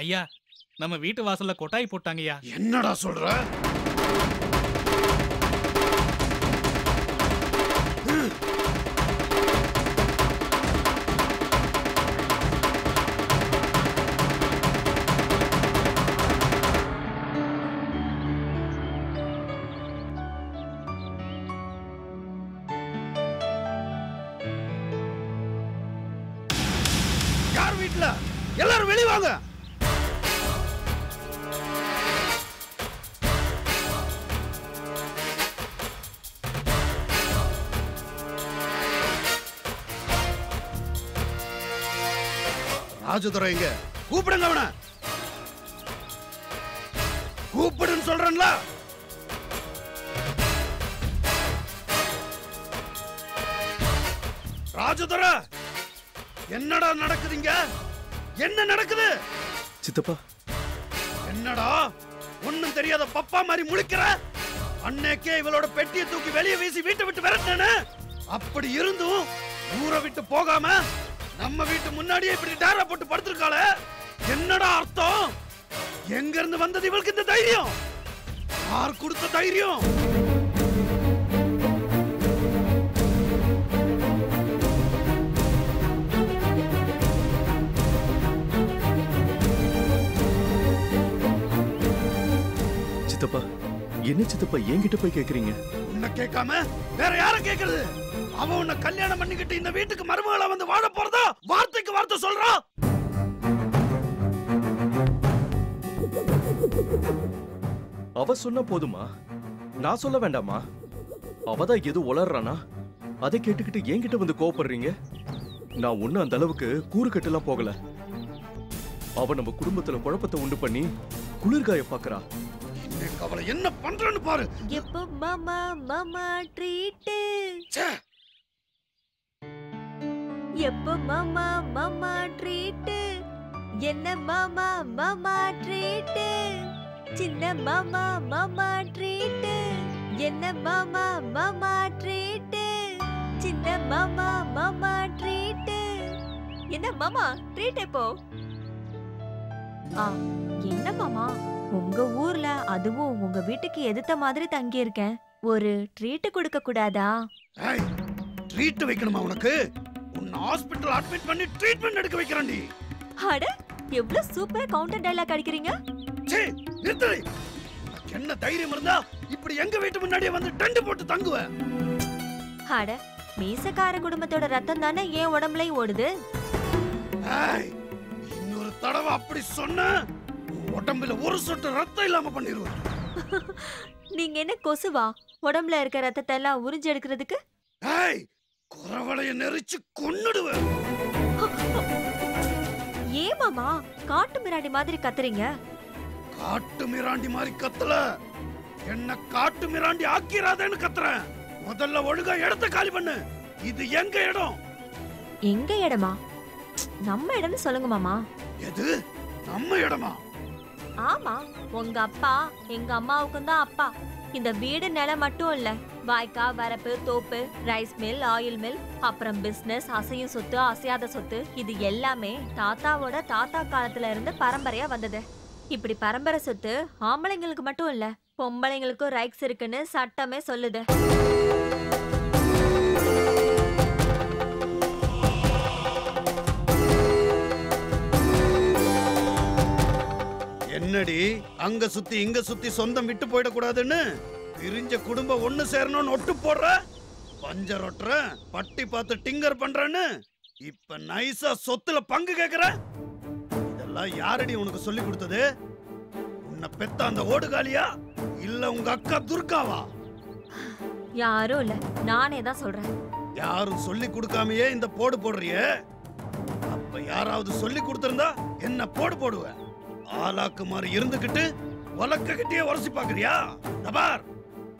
ஐயா நம்ம வீட்டு வாசல்ல கொட்டாய் போட்டாங்கய்யா. என்னடா சொல்ற? யார் வீட்ல? எல்லாரும் வெளிவாங்க ராஜதுரை எங்க கூப்பிடுங்க அவன. கூப்பிடுன்னு சொல்றேன்ல. ராஜதுரை என்னடா நடக்குதுங்க? என்ன நடக்குது? சித்தப்பா. என்னடா? ஒண்ணும் தெரியாத பப்பா மாதிரி முழிக்கிற? அன்னைக்கே இவளோட பெட்டியை தூக்கி வெளியே வீசி வீட்டை விட்டு விரட்டினேன்னு அப்படி இருந்தும் ஊரை விட்டு போகாம நம்ம வீட்டு முன்னாடியே இப்படி டேரா போட்டு படுத்திருக்காளே. என்னடா அர்த்தம்? எங்க இருந்து வந்தது இவளுக்கு இந்த தைரியம்? யார் கொடுத்த தைரியம்? சித்தப்பா என்ன சித்தப்பா என்கிட்ட போய் கேக்குறீங்க? உன்னை கேட்காம வேற யார கேக்குறது? அவன் உன்னை கல்யாணம் பண்ணிக்கிட்டு இந்த வீட்டுக்கு மருமகளா வந்து வாழ போறதா வார்த்தைக்கு வார்த்தை சொல்றா? அவ சொன்னா போதுமா? நான் சொல்ல வேண்டாமா? அவதான் எது உளறானா அதை கேட்டுக்கிட்டு என்கிட்ட வந்து கோவப்படுறீங்க? நான் ஒண்ணு அந்த அளவுக்கு கூறு கட்டெல்லாம் போகல. அவ நம்ம குடும்பத்துல குழப்பத்தை உண்டு பண்ணி குளிர்காய பாக்குறா. அவளை என்ன பண்றேன்னு பாரு. எப்போ மாமா மாமா ட்ரீட்டு ச்சே, எப்போ மாமா மாமா ட்ரீட்டு என்ன மாமா மாமா ட்ரீட்டு சின்ன மாமா மாமா ட்ரீட்டு என்ன மாமா மாமா ட்ரீட்டு சின்ன மாமா மாமா ட்ரீட்டு என்ன மாமா ட்ரீட் எப்போ? ஆ என்ன மாமா? உங்க ஊர்ல அதுவும் உங்க வீட்டுக்கு எதிர்த்த மாதிரி தங்கி இருக்கேன் ஒரு ட்ரீட் கொடுக்க கூடாதா? ட்ரீட் வைக்கணுமா உனக்கு? உன்னை ஹாஸ்பிட்டல் அட்மிட் பண்ணி ட்ரீட்மெண்ட் எடுக்க வைக்கிறேன்டி. அட எவ்வளவு சூப்பரா கவுண்டர் டைலாக் அடிக்கிறீங்க? சே நிறுத்தடி. என்ன தைரியம் இருந்தா இப்படி எங்க வீட்டு முன்னாடியே வந்து டென்ட் போட்டு தங்குவ? அட மீசக்கார குடும்பத்தோட ரத்தம் தானே என் உடம்புலயும் ஓடுது? இன்னொரு தடவை அப்படி சொன்ன உடம்புல ஒரு சொட்டு ரத்தம் இல்லாம பண்ணிடுவேன் நீங்க என்ன கொசுவா? உடம்புல இருக்க ரத்தத்தை எல்லாம் உறிஞ்சு எடுக்கிறதுக்கு? ஏய் குறவளைய நெரிச்சு கொன்னுடுவேன். ஏன் மாமா காட்டு மிராண்டி மாதிரி கத்துறீங்க? காட்டு மிராண்டி மாதிரி கத்தல. என்ன காட்டு மிராண்டி ஆக்கிறாதேன்னு கத்துறேன். முதல்ல ஒழுங்கா இடத்த காலி பண்ணு. இது எங்க இடம்? எங்க இடமா? நம்ம இடம்னு சொல்லுங்க மாமா. எது? நம்ம இடமா? ஆமா உங்க அப்பா எங்க அம்மாவுக்கும் தான் அப்பா. இந்த வீடு நிலம் மட்டும் இல்ல. வாய்க்கா வரப்பு தோப்பு ரைஸ் மில் ஆயில் மில் அப்புறம் பிசினஸ் அசையும் சொத்து அசையாத சொத்து இது எல்லாமே தாத்தாவோட தாத்தா காலத்துல இருந்து பரம்பரையா வந்தது. இப்படி பரம்பரை சொத்து ஆம்பளைங்களுக்கு மட்டும் இல்ல பொம்பளைங்களுக்கும் ரைட்ஸ் இருக்குன்னு சட்டமே சொல்லுது. என்னடி அங்க சுத்தி இங்க சுத்தி சொந்தம் விட்டு போயிடக்கூடாதுன்னு? பிரிஞ்ச குடும்பம் ஒண்ணு சேரணும்னு ஒட்டு போடுற? பஞ்சர் ஒட்டுற? பட்டி பார்த்து டிங்கர் பண்றேன்னு? இப்ப நைஸா சொத்துல பங்கு கேக்குற? இதெல்லாம் யாரடி உனக்கு சொல்லி கொடுத்தது? உன்னை பெத்த அந்த ஓடுகாலியா? இல்ல உங்க அக்கா துர்காவா? யாரும் இல்ல. நானே தான் சொல்றேன். யாரும் சொல்லி கொடுக்காமயே இந்த போடு போடுறியே? அப்ப யாராவது சொல்லி கொடுத்திருந்தா என்ன போடு போடுவ? ஆளாக்கு மாதிரி இருந்துகிட்டு உலக்க கிட்டே உரசி பாக்குறியா தபார்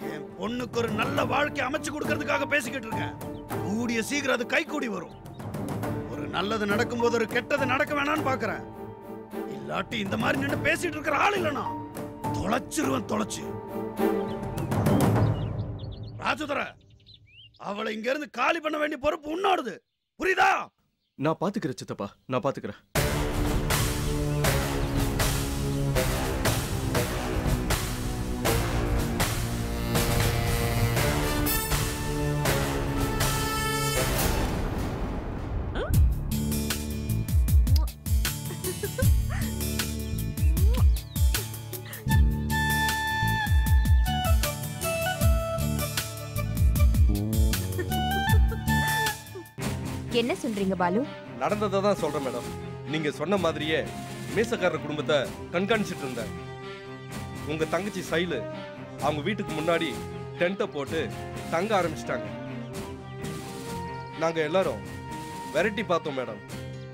என் பொண்ணுக்கு ஒரு நல்ல வாழ்க்கை அமைச்சு கொடுக்கறதுக்காக பேசிக்கிட்டு இருக்கேன். கூடிய சீக்கிரம் அது கை கூடி வரும். ஒரு நல்லது நடக்கும்போது ஒரு கெட்டது நடக்க வேணாம்னு பாக்குறேன். இல்லாட்டி இந்த மாதிரி நின்று பேசிட்டு இருக்கிற ஆள் இல்லனா தொலைச்சிருவேன் தொலைச்சு. ராஜதுரை அவளை இங்க இருந்து காலி பண்ண வேண்டிய பொறுப்பு உன்னோடது. புரியுதா? நான் பாத்துக்கிறேன் சித்தப்பா நான் பாத்துக்கிறேன். சொல்றீங்க பாலு? நடந்ததை தான் சொல்றேன் மேடம். நீங்க சொன்ன மாதிரியே மீசக்காரர் குடும்பத்தை கண்காணிச்சிட்டு இருந்தேன். உங்க தங்கச்சி சைலு அவங்க வீட்டுக்கு முன்னாடி டென்ட்டை போட்டு தங்க ஆரம்பிச்சிட்டாங்க. நாங்க எல்லாரும் விரட்டி பார்த்தோம் மேடம்.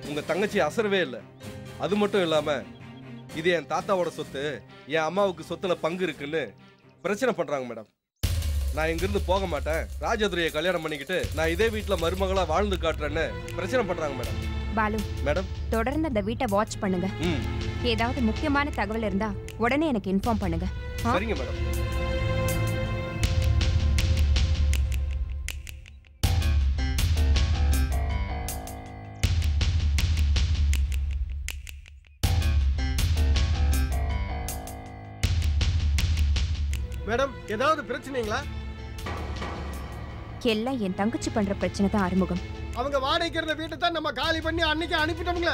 உங்க தங்கச்சி அசரவே இல்லை. அது மட்டும் இல்லாம இது என் தாத்தாவோட சொத்து என் அம்மாவுக்கு சொத்துல பங்கு இருக்குன்னு பிரச்சனை பண்றாங்க மேடம். நான் இங்கிருந்து போக மாட்டேன். ராஜதுரையை கல்யாணம் பண்ணிக்கிட்டு நான் இதே வீட்டில் மருமகளா வாழ்ந்து காட்டுறேன்னு பிரச்சனை பண்றாங்க மேடம். பாலு மேடம்? தொடர்ந்து அந்த வீட்டை வாட்ச் பண்ணுங்க. ம். ஏதாவது முக்கியமான தகவல் இருந்தா உடனே எனக்கு இன்ஃபார்ம் பண்ணுங்க? சரிங்க மேடம். மேடம் ஏதாவது பிரச்சனைங்களா? எல்லாம் என் தங்கச்சி பண்ற பிரச்சனை தான் ஆறுமுகம் அவங்க வாடகைக்கு இருந்த வீட்டை தான் நம்ம காலி பண்ணி அன்னைக்கு அனுப்பிட்டோம்ல.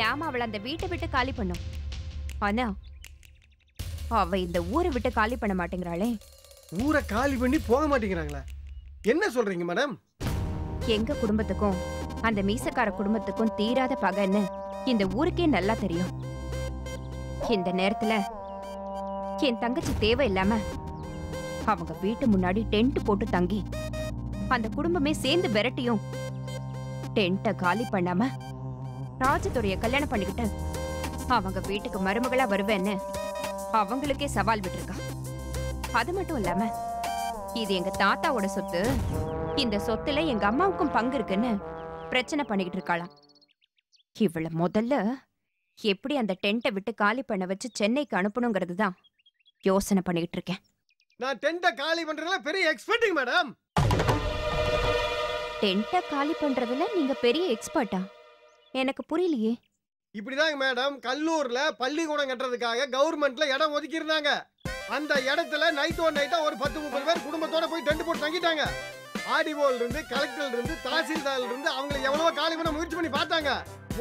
நாம அவளை அந்த வீட்டை விட்டு காலி பண்ணோம். ஆனா அவ இந்த ஊரை விட்டு காலி பண்ண மாட்டேங்கிறாளே. ஊரை காலி பண்ணி போக மாட்டேங்கிறாங்களா. என்ன சொல்றீங்க மேடம்? எங்க குடும்பத்துக்கும் அந்த மீசக்கார குடும்பத்துக்கும் தீராத பகைன்னு இந்த ஊருக்கே நல்லா தெரியும். இந்த நேரத்துல என் தங்கச்சி தேவையில்லாம அவங்க வீட்டு முன்னாடி டென்ட் போட்டு தங்கி அந்த குடும்பமே சேர்ந்து விரட்டியும். டென்ட்டை காலி பண்ணாம ராஜதுரைய கல்யாணம் பண்ணிக்கிட்டு அவங்க வீட்டுக்கு மருமகளா வருவேன்னு அவங்களுக்கே சவால் விட்டுருக்கா. அது மட்டும் இல்லாம இது எங்க தாத்தாவோட சொத்து. இந்த சொத்துல எங்க அம்மாவுக்கும் பங்கு இருக்குன்னு பிரச்சனை பண்ணிக்கிட்டு இருக்காளாம். இவளை முதல்ல எப்படி அந்த டென்ட்டை விட்டு காலி பண்ண வச்சு சென்னைக்கு அனுப்பணுங்கிறது தான் யோசனை பண்ணிக்கிட்டு இருக்கேன். நான் டென்ட்டை காலி பண்றதுல பெரிய எக்ஸ்பர்ட்டுங்க மேடம் டென்ட்டை காலி பண்றதுல நீங்க பெரிய எக்ஸ்பர்ட்டா? எனக்கு புரியலையே. இப்படிதாங்க மேடம். கல்லூர்ல பள்ளிக்கூடம் கட்டுறதுக்காக கவர்மெண்ட்ல இடம் ஒதுக்கி இருந்தாங்க அந்த இடத்துல நைட் ஒன் நைட்டா ஒரு பத்து முப்பது பேர் குடும்பத்தோட போய் டென்ட் போட்டு தங்கிட்டாங்க. ஆடிவோல் இருந்து கலெக்டர் இருந்து தாசில்தார் இருந்து அவங்கள எவ்வளவோ காலி பண்ண முயற்சி பண்ணி பார்த்தாங்க.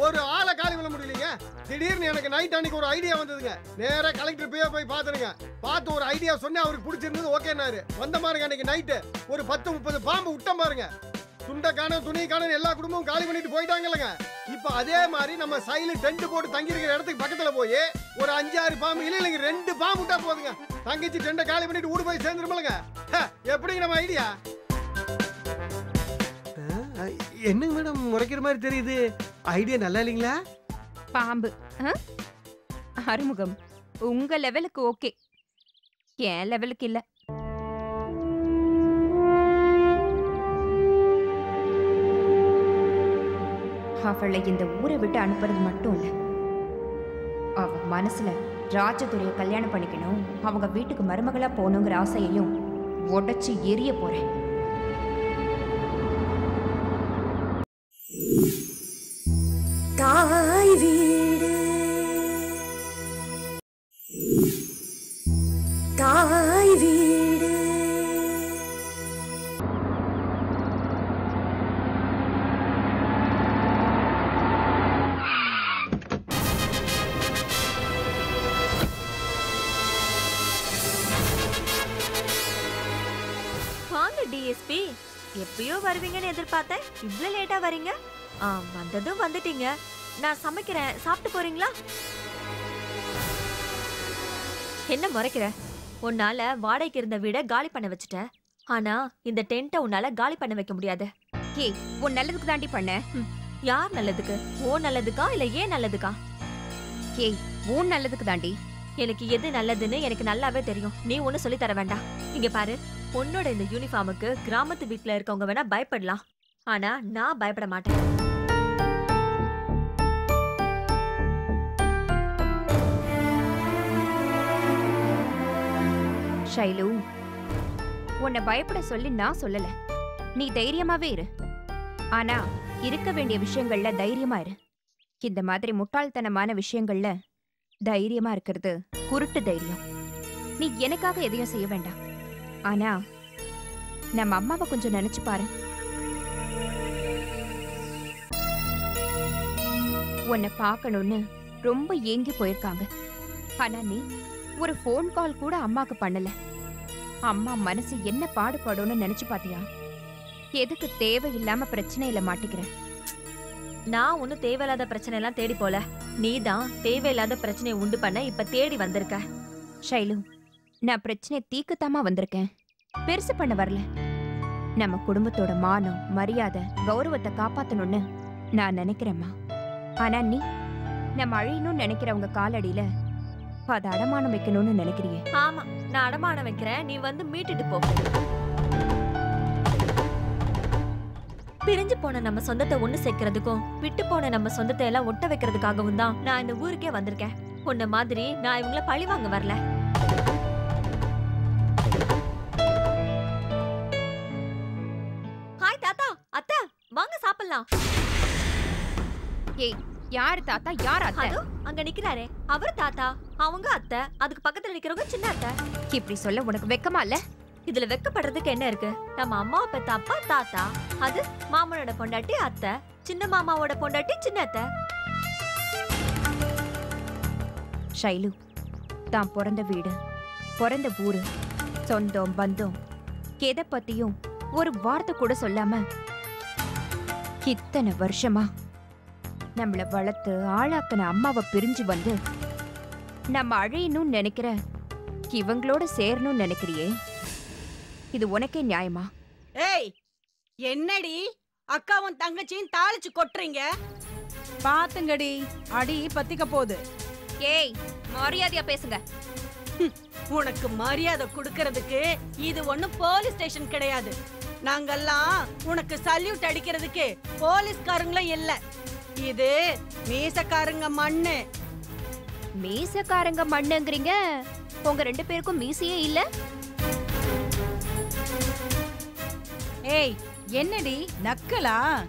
ஒரு ஆளை காலி பண்ண முடியலீங்க. திடீர்னு எனக்கு நைட் அன்னைக்கு ஒரு ஐடியா வந்ததுங்க. நேராக கலெக்டர் போய் போய் பார்த்துருங்க. பார்த்து ஒரு ஐடியா சொன்னேன். அவருக்கு பிடிச்சிருந்தது ஓகேனாரு வந்த பாருங்க அன்னைக்கு நைட்டு ஒரு பத்து முப்பது பாம்பு விட்டம் பாருங்க. துண்டக்கான துணிக்கான எல்லா குடும்பமும் காலி பண்ணிட்டு போயிட்டாங்கல்லங்க. இப்ப அதே மாதிரி நம்ம சைலு டென்ட் போட்டு தங்கி இருக்கிற இடத்துக்கு பக்கத்துல போய் ஒரு அஞ்சாறு பாம்பு இல்ல இல்லைங்க ரெண்டு பாம்பு விட்டா போதுங்க. தங்கச்சி டென்ட்டை காலி பண்ணிட்டு ஊடு போய் சேர்ந்துருமலங்க எப்படிங்க நம்ம ஐடியா? என்னங்க மேடம் முறைக்கிற மாதிரி தெரியுது. ஐடியா நல்லா இல்லைங்களா? பாம்பு ஆ? அறுமுகம் உங்க லெவலுக்கு ஓகே என் லெவலுக்கு இல்ல. அவளை இந்த ஊரை விட்டு அனுப்புறது மட்டும் இல்லை. அவ மனசுல ராஜதுறையை கல்யாணம் பண்ணிக்கணும். அவங்க வீட்டுக்கு மருமகளா போகணுங்கிற ஆசையையும் உடச்சி எரிய போறேன். எதிர்பார்த்தேன் இவ்ளோ லேட்டா வரீங்க? ஆ வந்ததும் வந்துட்டீங்க. நான் சமைக்கிறேன். சாப்பிட்டு போறீங்களா? என்ன முறைக்கிற? உன்னால வாடகைக்கு இருந்த வீடை காலி பண்ண வச்சுட்ட. ஆனா இந்த டென்ட்டை உன்னால காலி பண்ண வைக்க முடியாது. ஏய் உன் நல்லதுக்கு தாண்டி பண்ண. யார் நல்லதுக்கு? ஓ நல்லதுக்கா இல்ல ஏன் நல்லதுக்கா? ஏய் உன் நல்லதுக்கு தாண்டி. எனக்கு எது நல்லதுன்னு எனக்கு நல்லாவே தெரியும். நீ ஒண்ணு சொல்லி தர வேண்டாம். இங்க பாரு உன்னோட இந்த யூனிஃபார்முக்கு கிராமத்து வீட்ல இருக்கவங்க வேணா பயப்படலாம். ஆனா நான் பயப்பட மாட்டேன். ஷைலு உன்னை பயப்பட சொல்லி நான் சொல்லல. நீ தைரியமாவே இரு. ஆனா இருக்க வேண்டிய விஷயங்கள்ல தைரியமா இரு. இந்த மாதிரி முட்டாள்தனமான விஷயங்கள்ல தைரியமா இருக்கிறது குருட்டு தைரியம். நீ எனக்காக எதையும் செய்ய வேண்டாம். ஆனா நம்ம அம்மாவை கொஞ்சம் நினைச்சு பாரு. உன்னை பார்க்கணும்னு ரொம்ப ஏங்கி போயிருக்காங்க. ஆனா நீ ஒரு ஃபோன் கால் கூட அம்மாக்கு பண்ணல. அம்மா மனசு என்ன பாடுபடும்னு நினைச்சு பாத்தியா? எதுக்கு தேவையில்லாம பிரச்சனையில மாட்டிக்கிறேன் நான் ஒன்னும் தேவையில்லாத பிரச்சனை எல்லாம் தேடி போல. நீ தான் தேவையில்லாத பிரச்சனையை உண்டு பண்ண இப்ப தேடி வந்திருக்க. ஷைலு நான் பிரச்சனையை தீக்குத்தாமா வந்திருக்கேன். பெருசு பண்ண வரல. நம்ம குடும்பத்தோட மானம் மரியாதை கௌரவத்தை காப்பாத்தணும்னு நான் நினைக்கிறேம்மா. ஆனா நீ நம்ம அழியணும்னு நினைக்கிறவங்க காலடியில அதை அடமானம் வைக்கணும்னு நினைக்கிறியே? ஆமா நான் அடமானம் வைக்கிறேன். நீ வந்து மீட்டுட்டு போ. பிரிஞ்சு போன நம்ம சொந்தத்தை ஒண்ணு சேர்க்கறதுக்கும் விட்டு போன நம்ம சொந்தத்தை எல்லாம் ஒட்ட வைக்கிறதுக்காகவும் தான் நான் இந்த ஊருக்கே வந்திருக்கேன். உன்ன மாதிரி நான் இவங்கள பழி வாங்க வரல. ஏய் யாரு தாத்தா? யார் அத்தை? அதோ அங்க நிக்கிறாரே. அவர் தாத்தா அவங்க அத்தை அதுக்கு பக்கத்துல நிக்கிறவங்க சின்ன அத்தை. இப்படி சொல்ல உனக்கு வெக்கமா இல்ல? இதுல வெக்கப்படுறதுக்கு என்ன இருக்கு? நம்ம அம்மா அப்பா தாத்தா அது மாமனோட பொண்டாட்டி அத்தை சின்ன மாமாவோட பொண்டாட்டி சின்ன அத்தை. ஷைலு தான் பிறந்த வீடு பிறந்த ஊரு சொந்தம் பந்தம் எதை பத்தியும் ஒரு வார்த்தை கூட சொல்லாம இத்தனை வருஷமா நம்மள வளர்த்து ஆளாக்குன அம்மாவை பிரிஞ்சு வந்து நம்ம அழையணும்னு நினைக்கிற இவங்களோட சேரணும்னு நினைக்கிறியே? இது உனக்கே நியாயமா? ஏய் என்னடி? அக்காவும் தங்கச்சியும் தாளிச்சு கொட்டுறீங்க? பாத்துங்கடி அடி பத்திக்க போகுது. ஏய் மரியாதையா பேசுங்க. உனக்கு மரியாதை கொடுக்கறதுக்கு இது ஒண்ணும் போலீஸ் ஸ்டேஷன் கிடையாது. நாங்கெல்லாம் உனக்கு சல்யூட் அடிக்கிறதுக்கு போலீஸ்காரங்களும் இல்ல. இது மீசக்காரங்க மண்ணு. மீசக்காரங்க மண்ணுங்கிறீங்க? உங்க ரெண்டு பேருக்கும் மீசையே இல்ல? ஏய் என்னடி நக்கலா?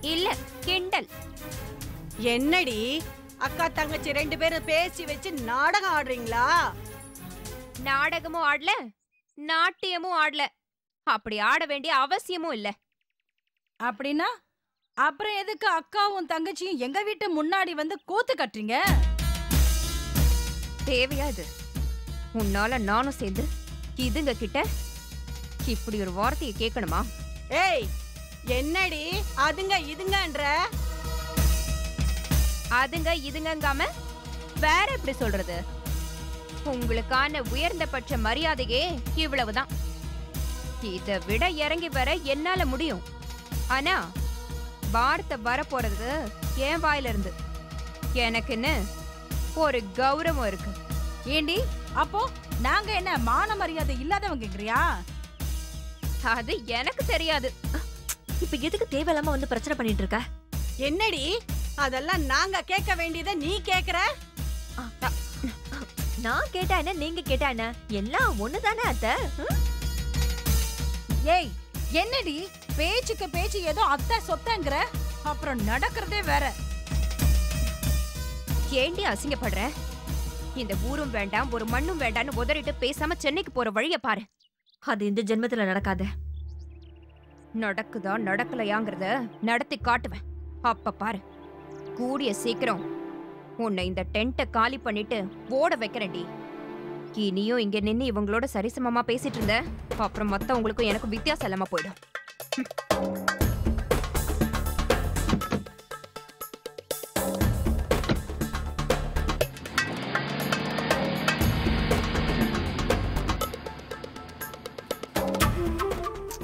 இல்ல கிண்டல். என்னடி அக்கா தங்கச்சி ரெண்டு பேரும் பேசி வச்சு நாடகம் ஆடுறீங்களா? நாடகமும் ஆடல நாட்டியமும் ஆடல. அப்படி ஆட வேண்டிய அவசியமும் இல்ல. அப்படின்னா அப்புறம் எதுக்கு அக்காவும் தங்கச்சியும் எங்க வீட்டு முன்னாடி வந்து கூத்து கட்டுறீங்க? தேவையா இது? உன்னால நானும் சேர்ந்து இதுங்க கிட்ட இப்படி ஒரு வார்த்தையை கேட்கணுமா? ஏய் என்னடி அதுங்க இதுங்கன்ற? அதுங்க இதுங்கங்காம வேற எப்படி சொல்றது? உங்களுக்கான உயர்ந்தபட்ச மரியாதையே இவ்வளவுதான். இதை விட இறங்கி வர என்னால முடியும். ஆனா வார்த்தை வர போறது என் வாயில இருந்து எனக்குன்னு ஒரு கௌரவம் இருக்கு. ஏண்டி அப்போ நாங்க என்ன மான மரியாதை இல்லாதவங்கங்கிறியா அது எனக்கு தெரியாது. இப்ப எதுக்கு தேவையில்லாம வந்து பிரச்சனை பண்ணிட்டு இருக்க? என்னடி அதெல்லாம் நாங்க கேட்க வேண்டியதை நீ கேக்குற நான் கேட்டா என்ன நீங்க கேட்டா என்ன? எல்லாம் ஒண்ணுதானே அத்தை? ஏய் என்னடி? பேச்சுக்கு பேச்சு ஏதோ அத்தை சொத்தங்கிற? அப்புறம் நடக்கிறதே வேற. ஏண்டி அசிங்கப்படுற? இந்த ஊரும் வேண்டாம் ஒரு மண்ணும் வேண்டாம்னு உதறிட்டு பேசாம சென்னைக்கு போற வழிய பாரு. அது இந்த ஜென்மத்துல நடக்காது. நடக்குதா நடக்கலையாங்கிறத நடத்தி காட்டுவேன். அப்ப பாரு கூடிய சீக்கிரம் உன்னை இந்த டென்ட்டை காலி பண்ணிட்டு ஓட வைக்கிறேன்டி. இனியும் இங்க நின்னு இவங்களோட சரிசமமா பேசிட்டு இருந்த அப்புறம் மத்தவங்களுக்கும் எனக்கும் வித்தியாசம் இல்லாம போயிடும்.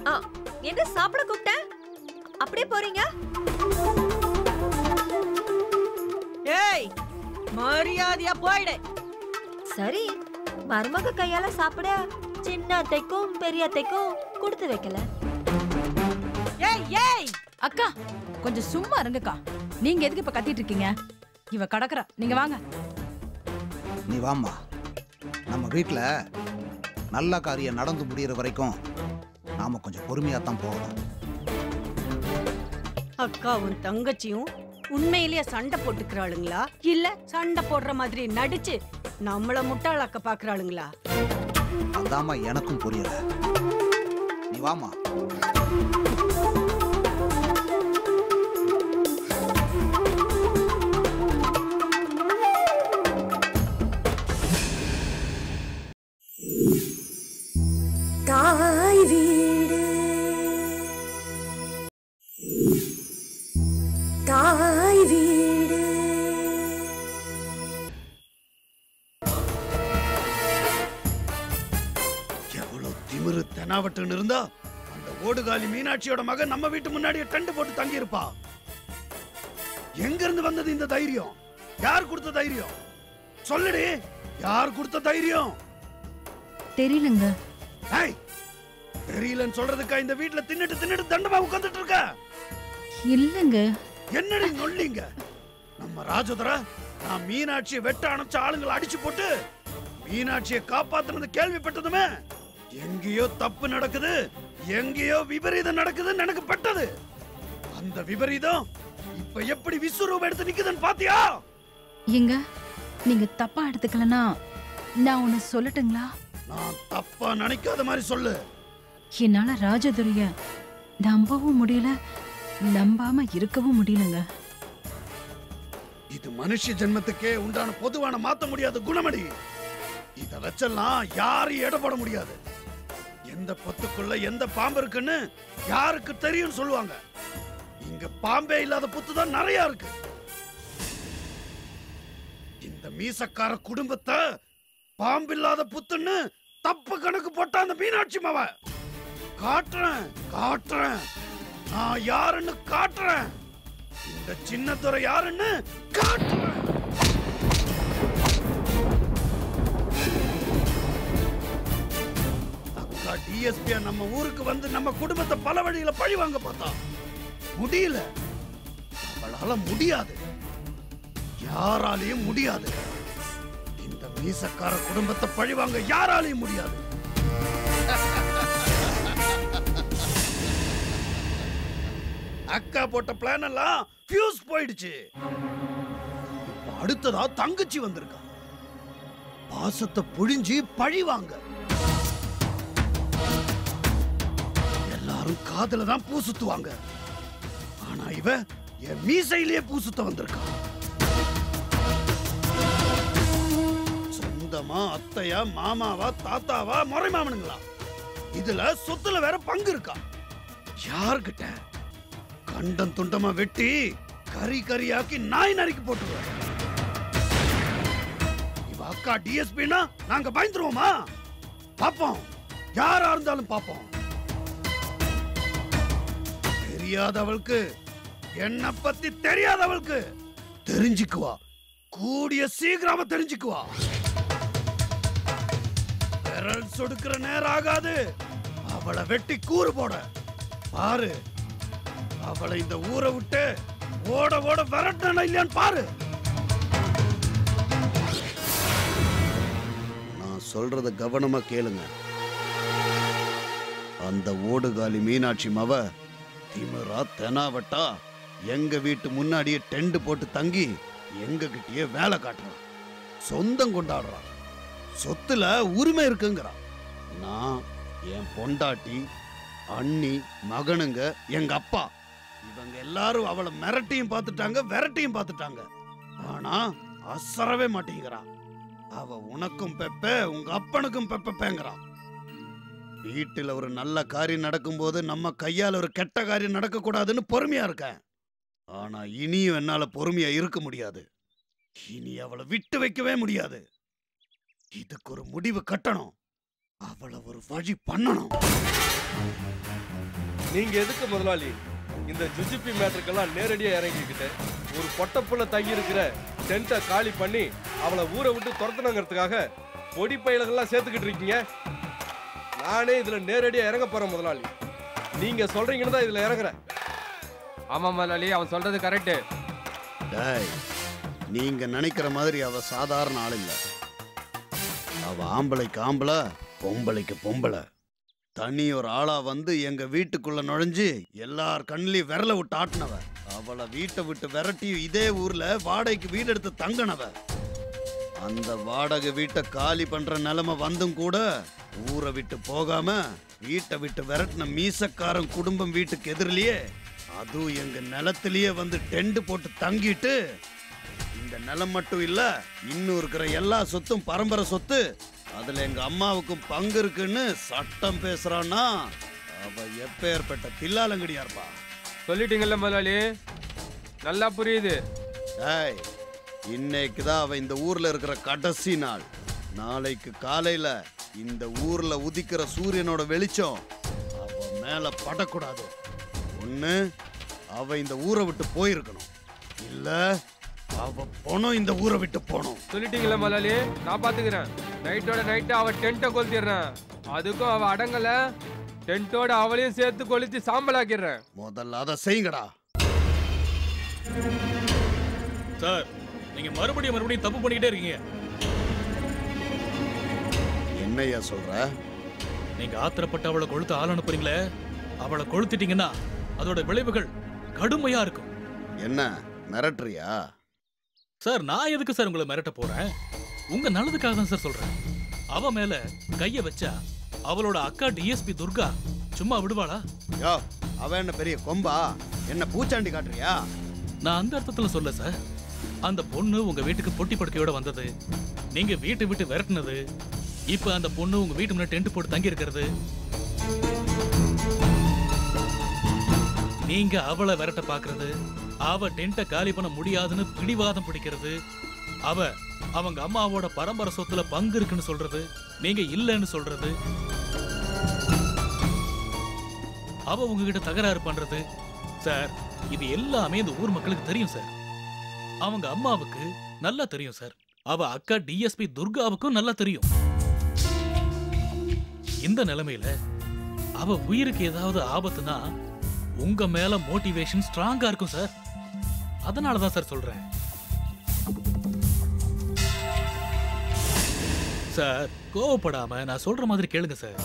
ஆ, என்ன சாப்பிட கூப்பிட்டேன் அப்படியே போறீங்க? ஏய் மரியாதையா போயிடு. சரி. மருமக கையால சாப்பிட சின்ன அத்தைக்கும் பெரிய அத்தைக்கும் கொடுத்து வைக்கல. ஏய் ஏய்! அக்கா கொஞ்சம் சும்மா இருங்கக்கா. நீங்க எதுக்கு இப்ப கத்திட்டு இருக்கீங்க? இவ கடக்குறா. நீங்க வாங்க. நீ வாம்மா. நம்ம வீட்டில் நல்ல காரியம் நடந்து முடியிற வரைக்கும் நாம கொஞ்சம் பொறுமையாக தான் போகணும் அக்காவும் தங்கச்சியும் உண்மையிலேயே சண்டை போட்டுக்கிறாளுங்களா? இல்ல சண்டை போடுற மாதிரி நடிச்சு நம்மள முட்டாளாக்க பாக்குறாளுங்களா? அதாம்மா எனக்கும் புரியல. நீ வாமா மீனாட்சியோட மகன் நம்ம வீட்டு முன்னாடியே டென்ட் போட்டு தங்கி இருப்பா எங்க இருந்து வந்தது இந்த தைரியம்? யார் கொடுத்த தைரியம்? சொல்லுடி யார் கொடுத்த தைரியம்? தெரியலங்க. ஏய் தெரியலன்னு சொல்றதுக்கா இந்த வீட்ல தின்னுட்டு தின்னுட்டு தண்டமா உட்கார்ந்துட்டு இருக்க? இல்லங்க. என்னடி நொல்லிங்க நம்ம ராஜதுரா நான் மீனாட்சியை வெட்ட அணைச்ச ஆளுங்களை அடிச்சு போட்டு மீனாட்சியை காப்பாத்துனது கேள்விப்பட்டதுமே எங்கேயோ தப்பு நடக்குது. எங்கேயோ விபரீதம் நடக்குதுன்னு எனக்கு பட்டது. அந்த விபரீதம் இப்ப எப்படி விஸ்வரூபம் எடுத்து நிக்குதுன்னு பாத்தியா? எங்க? நீங்க தப்பா எடுத்துக்கலனா நான் ஒன்னு சொல்லட்டுங்களா? நான் தப்பா நினைக்காத மாதிரி சொல்லு. என்னால ராஜதுரிய நம்பவும் முடியல நம்பாம இருக்கவும் முடியலங்க. இது மனுஷ ஜென்மத்துக்கே உண்டான பொதுவான மாத்த முடியாத குணமடி. இத வச்செல்லாம் யாரையும் எடை போட முடியாது. எந்த பொத்துக்குள்ள எந்த பாம்பு இருக்குன்னு யாருக்கு தெரியும் சொல்லுவாங்க. இங்க பாம்பே இல்லாத புத்து தான் நிறைய இருக்கு. இந்த மீசக்கார குடும்பத்தை பாம்பு இல்லாத புத்துன்னு தப்பு கணக்கு போட்டா அந்த மீனாட்சி மாவ. காட்டுறேன் காட்டுறேன். நான் யாருன்னு காட்டுறேன். இந்த சின்னத்துறை யாருன்னு காட்டுறேன். டிஎஸ்பியா நம்ம ஊருக்கு வந்து நம்ம குடும்பத்தை பல வழியில பழி வாங்க பார்த்தா முடியல. அவளால முடியாது. யாராலையும் முடியாது. இந்த மீசக்கார குடும்பத்தை பழி வாங்க யாராலையும் முடியாது. அக்கா போட்ட பிளான் எல்லாம் ஃபியூஸ் போயிடுச்சு. அடுத்ததா தங்கச்சி வந்திருக்கா. பாசத்தை புழிஞ்சு பழி வாங்க. காதுல தான் பூ சுத்துவாங்க. ஆனா இவ என் மீசையிலேயே பூ சுத்த வந்திருக்கா. சொந்தமா அத்தையா மாமாவா தாத்தாவா முறை மாமனுங்களா இதுல சொத்துல வேற பங்கு இருக்கா? யாருக்கிட்ட கண்டம் துண்டமா வெட்டி கறி கறியாக்கி நாய் நறுக்கி போட்டுருவேன் இவ அக்கா டிஎஸ்பின்னா நாங்க பயந்துருவோமா? பாப்போம். யாரா இருந்தாலும் பாப்போம். தெரியாதவளுக்கு என்ன பத்தி தெரியாதவளுக்கு தெரிஞ்சுக்குவா. கூடிய சீக்கிரமா தெரிஞ்சுக்குவா. விரல் சொடுக்கிற நேரம் ஆகாது. அவளை வெட்டி கூறு போட. பாரு அவளை இந்த ஊரை விட்டு ஓட ஓட விரட்டனா இல்லையான்னு பாரு. நான் சொல்றத கவனமா கேளுங்க. அந்த ஓடுகாலி மீனாட்சி மவ திமிரா தெனாவட்டா எங்க வீட்டு முன்னாடியே டெண்ட் போட்டு தங்கி எங்க கிட்டயே வேலை காட்டுறான். சொந்தம் கொண்டாடுறான். சொத்துல உரிமை இருக்குங்கிறான். நான் என் பொண்டாட்டி அண்ணி மகனுங்க எங்க அப்பா இவங்க எல்லாரும் அவளை மிரட்டியும் பார்த்துட்டாங்க விரட்டியும் பார்த்துட்டாங்க. ஆனா அசரவே மாட்டேங்கிறான். அவ உனக்கும் பெப்ப உங்க அப்பனுக்கும் பெப்பப்பேங்கிறான். வீட்டில் ஒரு நல்ல காரியம் நடக்கும்போது நம்ம கையால் ஒரு கெட்ட காரியம் நடக்கக்கூடாதுன்னு பொறுமையாக இருக்கேன். ஆனால் இனியும் என்னால் பொறுமையாக இருக்க முடியாது. இனி அவளை விட்டு வைக்கவே முடியாது. இதுக்கு ஒரு முடிவு கட்டணும். அவளை ஒரு வழி பண்ணணும். நீங்க எதுக்கு முதலாளி? இந்த ஜுஜிபி மேட்டருக்கெல்லாம் நேரடியா இறங்கிக்கிட்டு ஒரு பொட்டப்புள்ள தங்கி இருக்கிற டென்ட்டை காலி பண்ணி அவளை ஊரை விட்டு துரத்தணுங்கிறதுக்காக பொடி பயிலகள்லாம் சேர்த்துக்கிட்டு இருக்கீங்க. நானே இதுல நேரடியா இறங்க போறேன் முதலாளி. நீங்க சொல்றீங்கன்னு தான் இதுல இறங்குறேன். ஆமா முதலாளி அவன் சொல்றது கரெக்ட் டேய் நீங்க நினைக்கிற மாதிரி அவ சாதாரண ஆள் இல்ல. அவ ஆம்பளைக்கு ஆம்பளை பொம்பளைக்கு பொம்பளை. தனி ஒரு ஆளா வந்து எங்க வீட்டுக்குள்ள நுழைஞ்சு எல்லார் கண்ணிலையும் விரல விட்டு ஆட்டினவ. அவளை வீட்டை விட்டு விரட்டி இதே ஊர்ல வாடகைக்கு வீடு எடுத்து தங்கினவ. அந்த வாடகை வீட்டை காலி பண்ற நிலைமை வந்தும் கூட ஊரை விட்டு போகாம வீட்டை விட்டு விரட்டின மீசக்காரன் குடும்பம் வீட்டுக்கு எதிரிலேயே அதுவும் எங்க நிலத்திலேயே வந்து டென்ட் போட்டு தங்கிட்டு இந்த நிலம் மட்டும் இல்ல இன்னும் இருக்கிற எல்லா சொத்தும் பரம்பரை சொத்து அதுல எங்க அம்மாவுக்கும் பங்கு இருக்குன்னு சட்டம் பேசுறான்னா அவ எப்பேற்பட்ட தில்லாலங்கடியா இருப்பா சொல்லிட்டீங்கல்ல முதலாளி. நல்லா புரியுது. டேய் இன்னைக்கு தான் அவ இந்த ஊர்ல இருக்கிற கடைசி நாள். நாளைக்கு காலையில இந்த ஊர்ல உதிக்கிற சூரியனோட வெளிச்சம் அவ மேல படக்கூடாது. ஒண்ணு அவ இந்த ஊரை விட்டு போயிருக்கணும். இல்ல அவ போனோம் இந்த ஊரை விட்டு போனோம் சொல்லிட்டீங்களா முதலாளி? நான் பாத்துக்கிறேன். நைட்டோட நைட்டு அவ டென்ட்டை கொளுத்திடுறேன். அதுக்கும் அவ அடங்கல. டென்ட்டோட அவளையும் சேர்த்து கொளுத்தி சாம்பலாக்கிடுறேன். முதல்ல அதை செய்யுங்கடா. சார் நீங்க மறுபடியும் மறுபடியும் தப்பு பண்ணிக்கிட்டே இருக்கீங்க. என்னய்யா சொல்ற? நீங்க ஆத்திரப்பட்டு அவளை கொளுத்த ஆள் அனுப்புறீங்களே? அவளை கொளுத்திட்டீங்கன்னா அதோட விளைவுகள் கடுமையா இருக்கும். என்ன மிரட்டுறியா? சார் நான் எதுக்கு சார் உங்களை மிரட்ட போறேன்? உங்க நல்லதுக்காக தான் சார் சொல்றேன். அவ மேல கைய வச்சா அவளோட அக்கா டிஎஸ்பி துர்கா சும்மா விடுவாளா? யோ அவ என்ன பெரிய கொம்பா? என்ன பூச்சாண்டி காட்டுறியா? நான் அந்த அர்த்தத்துல சொல்ல சார். அந்த பொண்ணு உங்க வீட்டுக்கு பொட்டி படுக்கையோட வந்தது. நீங்க வீட்டை விட்டு விரட்டினது. இப்ப அந்த பொண்ணு உங்க வீட்டு முன்னாடி டென்ட் போட்டு தங்கி இருக்கிறது நீங்க அவளை விரட்ட பாக்குறது அவ டென்ட்டை காலி பண்ண முடியாதுன்னு பிடிவாதம் பிடிக்கிறது. அவ அவங்க அம்மாவோட பரம்பரை சொத்துல பங்கு இருக்குன்னு சொல்றது. நீங்க இல்லைன்னு சொல்றது. அவ உங்ககிட்ட தகராறு பண்றது. சார் இது எல்லாமே இந்த ஊர் மக்களுக்கு தெரியும் சார். அவங்க அம்மாவுக்கு நல்லா தெரியும் சார் அவ அக்கா டிஎஸ்பி துர்காவுக்கும் நல்லா தெரியும். இந்த நிலைமையில அவ உயிருக்கு ஏதாவது ஆபத்துனா உங்க மேல மோட்டிவேஷன் ஸ்ட்ராங்கா இருக்கும் சார் அதனால தான் சார் சொல்றேன். சார் கோவப்படாம நான் சொல்ற மாதிரி கேளுங்க சார்